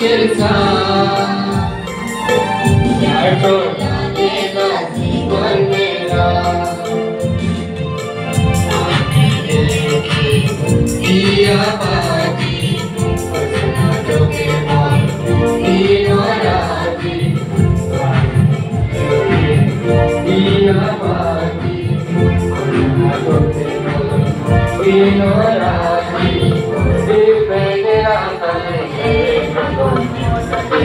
Your song. Yeah, Senhor, aqui,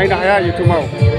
aí na realidade, turmão.